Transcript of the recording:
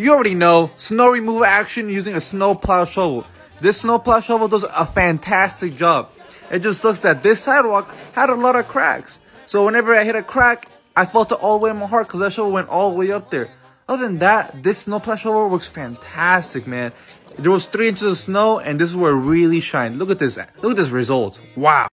You already know, snow removal action using a snow plow shovel. This snow plow shovel does a fantastic job. It just sucks that this sidewalk had a lot of cracks. So whenever I hit a crack, I felt it all the way in my heart because that shovel went all the way up there. Other than that, this snow plow shovel works fantastic, man. There was three inches of snow and this is where it really shined. Look at this. Look at this result. Wow.